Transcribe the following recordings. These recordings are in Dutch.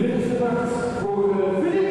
Witte Simmers voor de finish.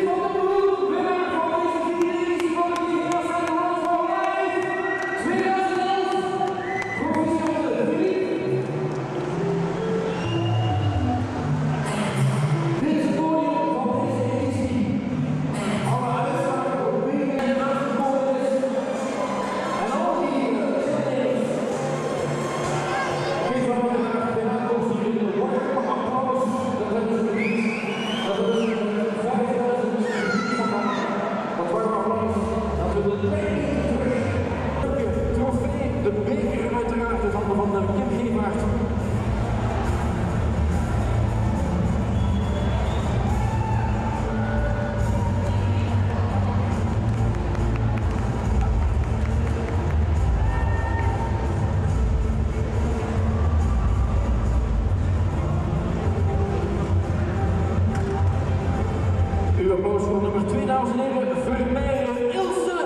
Dames en Ilse.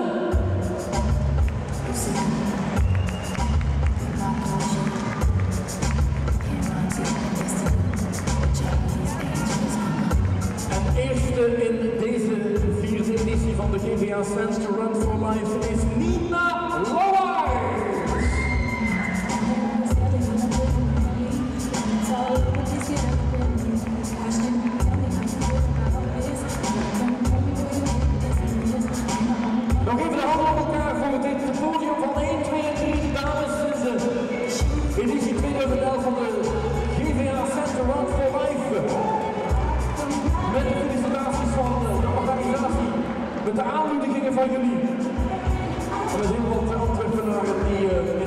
En eerste in deze vierde editie van de GVA Stands met de aanmoedigingen van jullie. En met heel wat Antwerpenaren die... Uh,